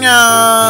안녕.